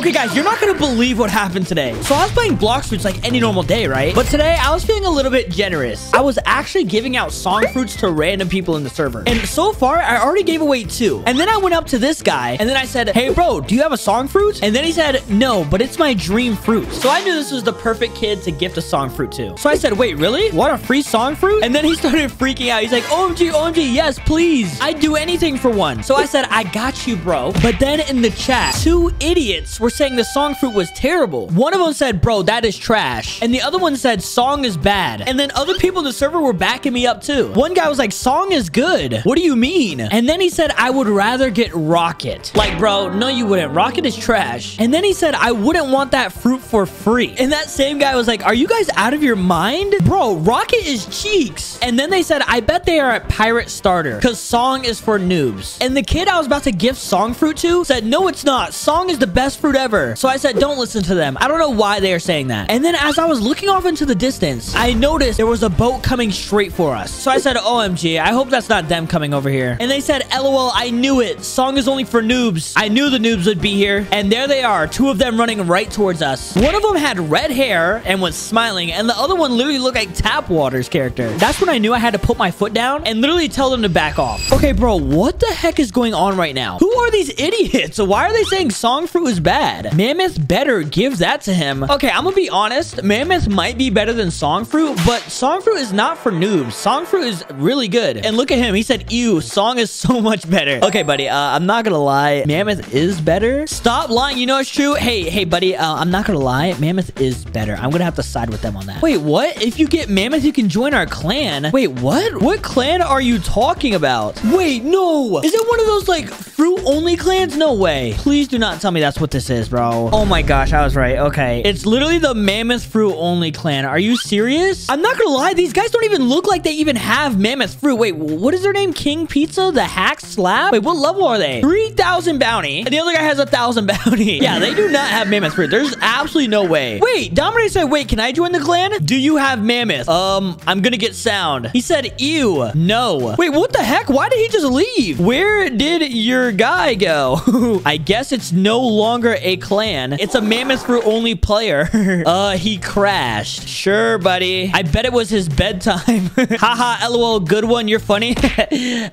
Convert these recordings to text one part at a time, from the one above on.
Okay, guys, you're not gonna believe what happened today. So I was playing Blox Fruits like any normal day, right? But today I was feeling a little bit generous. I was actually giving out song fruits to random people in the server. And so far, I already gave away two. And then I went up to this guy and then I said, hey, bro, do you have a song fruit? And then he said, no, but it's my dream fruit. So I knew this was the perfect kid to gift a song fruit to. So I said, wait, really? Want a free song fruit? And then he started freaking out. He's like, OMG, OMG, yes, please. I'd do anything for one. So I said, I got you, bro. But then in the chat, two idiots were saying the song fruit was terrible. One of them said, bro, that is trash. And the other one said, song is bad. And then other people in the server were backing me up too. One guy was like, song is good. What do you mean? And then he said, I would rather get Rocket. Like, bro, no, you wouldn't. Rocket is trash. And then he said, I wouldn't want that fruit for free. And that same guy was like, are you guys out of your mind? Bro, Rocket is cheeks. And then they said, I bet they are at Pirate Starter because song is for noobs. And the kid I was about to gift song fruit to said, no, it's not. Song is the best fruit ever. So I said, don't listen to them. I don't know why they are saying that. And then as I was looking off into the distance, I noticed there was a boat coming straight for us. So I said, OMG, I hope that's not them coming over here. And they said, LOL, I knew it. Song is only for noobs. I knew the noobs would be here. And there they are, two of them running right towards us. One of them had red hair and was smiling, and the other one literally looked like Tapwater's character. That's when I knew I had to put my foot down and literally tell them to back off. Okay, bro, what the heck is going on right now? Who are these idiots? So why are they saying Song Fruit is bad? Mammoth better give that to him. Okay, I'm gonna be honest. Mammoth might be better than Song Fruit, but Song Fruit is not for noobs. Song Fruit is really good. And look at him. He said, ew, Song is so much better. Okay, buddy, uh, I'm not gonna lie. Mammoth is better. Stop lying. You know it's true. Hey, hey, buddy, uh, I'm not gonna lie. Mammoth is better. I'm gonna have to side with them on that. Wait, what? If you get Mammoth, you can join our clan. Wait, what? What clan are you talking about? Wait, no. Is it one of those, like, fruit-only clans? No way. Please do not tell me that's what this is, bro. Oh my gosh, I was right. Okay. It's literally the Mammoth fruit-only clan. Are you serious? I'm not gonna lie. These guys don't even look like they even have Mammoth fruit. Wait, what is their name? King Pizza? The Hack Slab? Wait, what level are they? 3,000 bounty. And the other guy has a 1,000 bounty. yeah, they do not have Mammoth fruit. There's absolutely no way. Wait, Dominic said, wait, can I join the clan? Do you have Mammoth? Um, I'm gonna get sound. He said, ew. No. Wait, what the heck? Why did he just leave? Where did your guy go? I guess it's no longer a clan. It's a Mammoth fruit only player. uh, he crashed. Sure, buddy. I bet it was his bedtime. Haha, lol, good one. You're funny.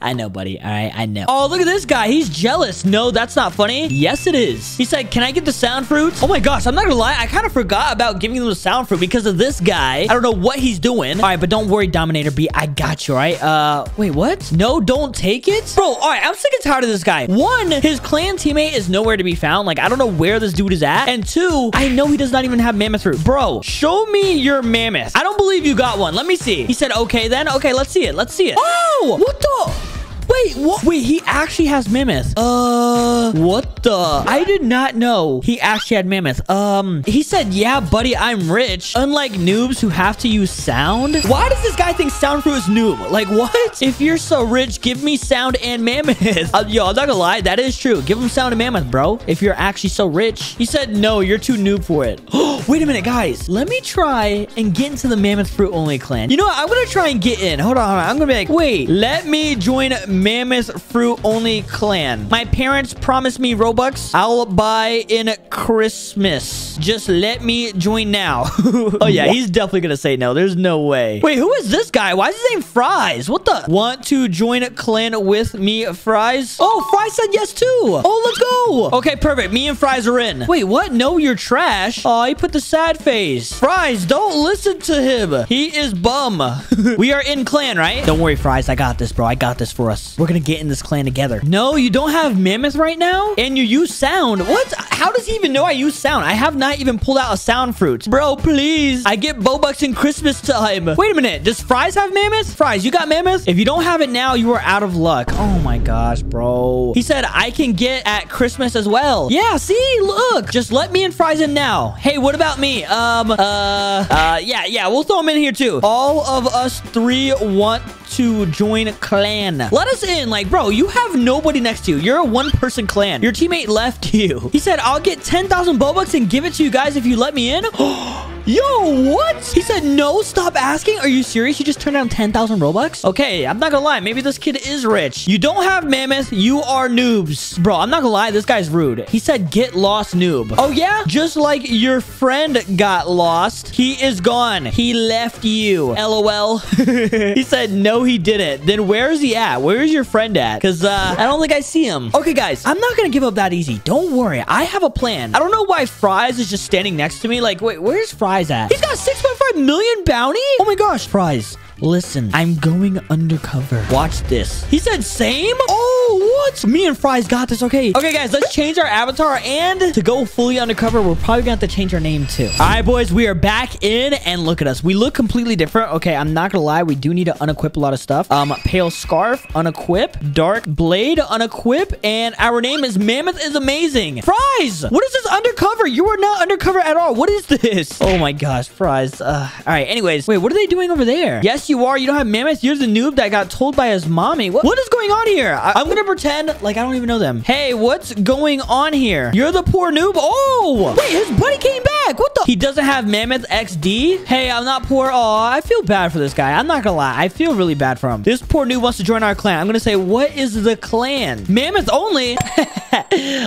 I know, buddy. All right, I know. Oh, look at this guy. He's jealous. No, that's not funny. Yes, it is. He said, can I get the sound fruits? Oh my gosh, I'm not gonna lie. I kind of forgot about giving them the sound fruit because of this guy. I don't know what he's doing. All right, but don't worry, Dominator B. I got you, all right? Uh, wait, what? No, don't take it? Bro, all right, I'm sick and tired of this guy. One, his clan teammate is nowhere to be found. Like, I don't know where this dude is at. And two, I know he does not even have mammoth fruit. Bro, show me your mammoth. I don't believe you got one. Let me see. He said, okay, then. Okay, let's see it. Let's see it. Oh, what the? Wait, what? Wait, he actually has mammoth. Uh, what the? I did not know he actually had mammoth. Um, he said, yeah, buddy, I'm rich. Unlike noobs who have to use sound. Why does this guy think sound fruit is noob? Like, what? If you're so rich, give me sound and mammoth. Uh, yo, I'm not gonna lie. That is true. Give him sound and mammoth, bro. If you're actually so rich. He said, no, you're too noob for it. Oh, wait a minute, guys. Let me try and get into the mammoth fruit only clan. You know what? I'm gonna try and get in. Hold on, hold on. I'm gonna be like, wait, let me join Mammoth Fruit Only Clan. My parents promised me Robux. I'll buy in Christmas. Just let me join now. oh, yeah, he's definitely gonna say no. There's no way. Wait, who is this guy? Why is his name Fries? What the? Want to join a clan with me, Fries? Oh, Fries said yes, too. Oh, let's go. Okay, perfect. Me and Fries are in. Wait, what? No, you're trash. Oh, he put the sad face. Fries, don't listen to him. He is bum. we are in clan, right? Don't worry, Fries. I got this, bro. I got this for us. We're gonna get in this clan together. No, you don't have Mammoth right now? And you use sound. What? How does he even know I use sound? I have not even pulled out a sound fruit. Bro, please. I get Bobucks in Christmas time. Wait a minute. Does Fries have Mammoth? Fries, you got Mammoth? If you don't have it now, you are out of luck. Oh my gosh, bro. He said I can get at Christmas as well. Yeah, see? Look. Just let me and Fries in now. Hey, what about me? Um, uh, uh, yeah, yeah. We'll throw him in here too. All of us three want to join clan. Let us in. Like, bro, you have nobody next to you. You're a one-person clan. Your teammate left you. He said, I'll get 10,000 Bobucks and give it to you guys if you let me in. Yo, what? He said, no, stop asking. Are you serious? You just turned down 10,000 Robux? Okay, I'm not gonna lie. Maybe this kid is rich. You don't have mammoth. You are noobs. Bro, I'm not gonna lie. This guy's rude. He said, get lost, noob. Oh, yeah? Just like your friend got lost. He is gone. He left you. LOL. he said, no, he didn't. Then where is he at? Where is your friend at? Because uh, I don't think I see him. Okay, guys, I'm not gonna give up that easy. Don't worry. I have a plan. I don't know why Fries is just standing next to me. Like, wait, where's Fries at? He's got 6.5 million bounty? Oh my gosh, Fries. Listen, I'm going undercover. Watch this. He said same? Oh, what? Me and Fries got this. Okay. Okay, guys, let's change our avatar. And to go fully undercover, we're probably going to have to change our name too. All right, boys, we are back in. And look at us. We look completely different. Okay, I'm not going to lie. We do need to unequip a lot of stuff. Um, Pale Scarf, unequip. Dark Blade, unequip. And our name is Mammoth is Amazing. Fries, what is this undercover? You are not undercover at all. What is this? Oh my gosh, Fries. Uh, all right, anyways. Wait, what are they doing over there? Yes, you are. You don't have mammoth. You're the noob that got told by his mommy. What, what is going on here? I, am gonna pretend like I don't even know them. Hey, what's going on here? You're the poor noob. Oh, wait, his buddy came back. What the? He doesn't have mammoth XD. Hey, I'm not poor. Oh, I feel bad for this guy. I'm not gonna lie. I feel really bad for him. This poor noob wants to join our clan. I'm gonna say, what is the clan? Mammoth only.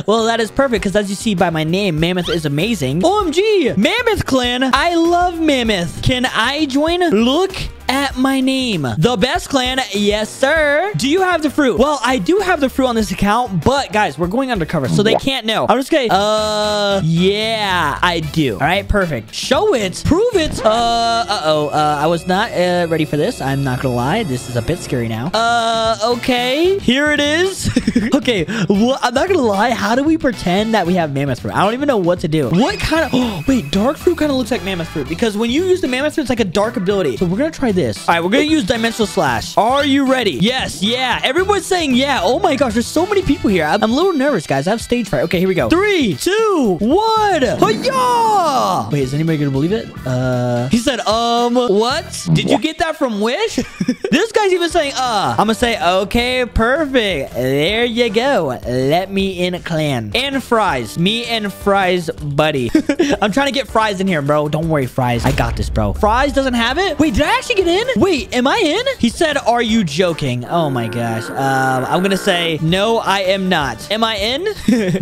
well, that is perfect because as you see by my name, Mammoth is amazing. OMG, Mammoth clan. I love Mammoth. Can I join? Look at my name. The best clan. Yes, sir. Do you have the fruit? Well, I do have the fruit on this account, but guys, we're going undercover, so they can't know. I'm just kidding. Uh, yeah, I do. All right, perfect. Show it. Prove it. Uh, uh-oh. Uh, I was not uh, ready for this. I'm not gonna lie. This is a bit scary now. Uh, okay. Here it is. okay, well, I'm not gonna lie. How do we pretend that we have mammoth fruit? I don't even know what to do. What kind of... Oh, wait, dark fruit kind of looks like mammoth fruit because when you use the mammoth fruit, it's like a dark ability. So we're gonna try this. All right, we're gonna use Dimensional Slash. Are you ready? Yes, yeah. Everyone's saying yeah. Oh my gosh, there's so many people here. I'm, a little nervous, guys. I have stage fright. Okay, here we go. Three, two, one. Hiya! Wait, is anybody gonna believe it? Uh, he said, um, what? Did you get that from Wish? this guy's even saying, uh. I'm gonna say, okay, perfect. There you go. Let me in a clan. And Fries. Me and Fries, buddy. I'm trying to get Fries in here, bro. Don't worry, Fries. I got this, bro. Fries doesn't have it? Wait, did I actually get in? Wait, am I in? He said, are you joking? Oh my gosh. Um, I'm gonna say, no, I am not. Am I in?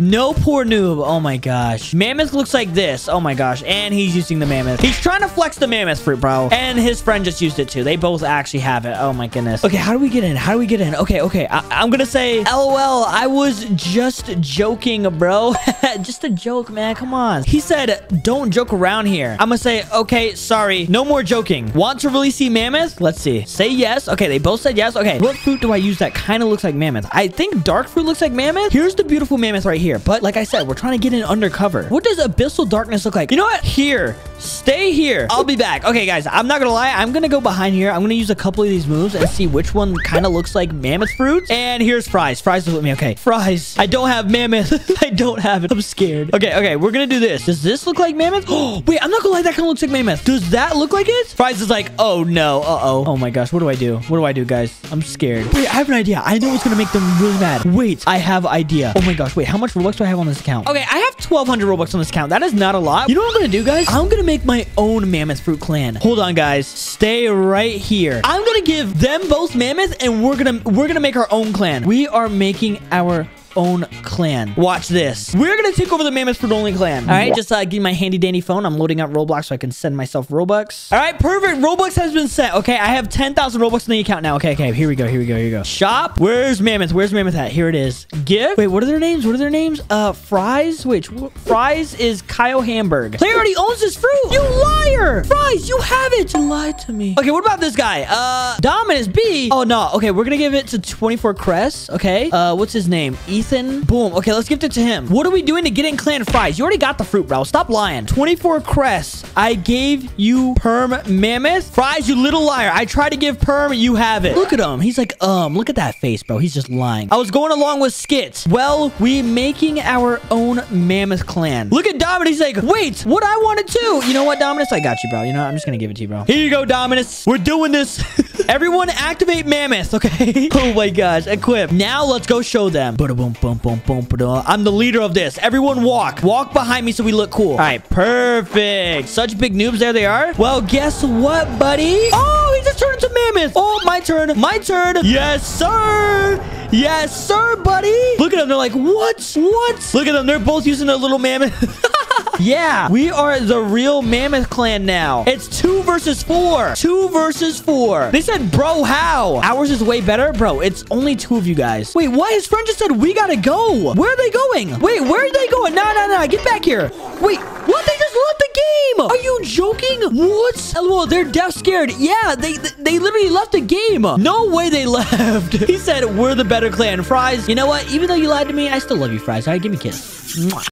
no poor noob. Oh my gosh. Mammoth looks like this. Oh my gosh. And he's using the mammoth. He's trying to flex the mammoth fruit, bro. And his friend just used it too. They both actually have it. Oh my goodness. Okay, how do we get in? How do we get in? Okay, okay. I am gonna say, LOL, I was just joking, bro. just a joke, man. Come on. He said, don't joke around here. I'm gonna say, okay, sorry. No more joking. Want to really see mammoth? Let's see. Say yes. Okay, they both said yes. Okay, what fruit do I use that kind of looks like mammoth? I think dark fruit looks like mammoth. Here's the beautiful mammoth right here. But like I said, we're trying to get in undercover. What does abyssal darkness look like? You know what? Here. Stay here. I'll be back. Okay, guys, I'm not gonna lie. I'm gonna go behind here. I'm gonna use a couple of these moves and see which one kind of looks like mammoth fruit. And here's Fries. Fries is with me. Okay, Fries. I don't have mammoth. I don't have it. I'm scared. Okay, okay, we're gonna do this. Does this look like mammoth? Oh, wait, I'm not gonna lie. That kind of looks like mammoth. Does that look like it? Fries is like, oh no. Uh-oh. Oh my gosh, what do I do? What do I do, guys? I'm scared. Wait, I have an idea. I know it's gonna make them really mad. Wait, I have idea. Oh my gosh, wait, how much Robux do I have on this account? Okay, I have 1,200 Robux on this account. That is not a lot. You know what I'm gonna do, guys? I'm gonna make my own Mammoth Fruit clan. Hold on, guys. Stay right here. I'm gonna give them both Mammoth, and we're gonna we're gonna make our own clan. We are making our own clan. Watch this. We're gonna take over the Mammoth Fruit Only clan. All right, just uh, give my handy dandy phone. I'm loading up Roblox so I can send myself Robux. All right, perfect. Robux has been set. Okay, I have 10,000 Robux in the account now. Okay, okay, here we go, here we go, here we go. Shop. Where's Mammoth? Where's Mammoth at? Here it is. Give. Wait, what are their names? What are their names? Uh, Fries. Wait, Fries is Kyle Hamburg. Player already owns this fruit. You liar. Fries, you have it. You lied to me. Okay, what about this guy? Uh, Dominus B. Oh, no. Okay, we're gonna give it to 24 Crest. Okay. Uh, what's his name? Ethan. Boom. Okay, let's gift it to him. What are we doing to get in clan fries? You already got the fruit, bro. Stop lying. 24 crests. I gave you perm mammoth. Fries, you little liar. I tried to give perm. You have it. Look at him. He's like, um, look at that face, bro. He's just lying. I was going along with skits. Well, we making our own mammoth clan. Look at Dominus. He's like, wait, what I wanted too. You know what, Dominus? I got you, bro. You know, what? I'm just going to give it to you, bro. Here you go, Dominus. We're doing this. Everyone activate Mammoth, okay? oh my gosh, equip. Now let's go show them. I'm the leader of this. Everyone walk. Walk behind me so we look cool. All right, perfect. Such big noobs. There they are. Well, guess what, buddy? Oh, he just turned into Mammoth. Oh, my turn. My turn. Yes, sir. Yes, sir, buddy. Look at them. They're like, what? What? Look at them. They're both using a little mammoth. Yeah, we are the real Mammoth Clan now. It's two versus four. Two versus four. They said, bro, how? Ours is way better? Bro, it's only two of you guys. Wait, what? His friend just said, we gotta go. Where are they going? Wait, where are they going? No, no, no. Get back here. Wait, what? They just left the game. Are you joking? What? LOL, they're death scared. Yeah, they, they literally left the game. No way they left. he said, we're the better clan. Fries, you know what? Even though you lied to me, I still love you, Fries. All right, give me a kiss.